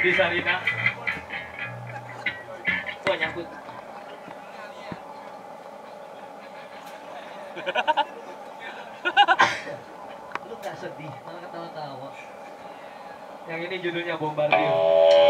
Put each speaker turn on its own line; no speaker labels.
di Sarina. Wah nyangkut.
Lu gak sedih, malah ketawa-tawa.
Yang ini judulnya Bombardier. Oh.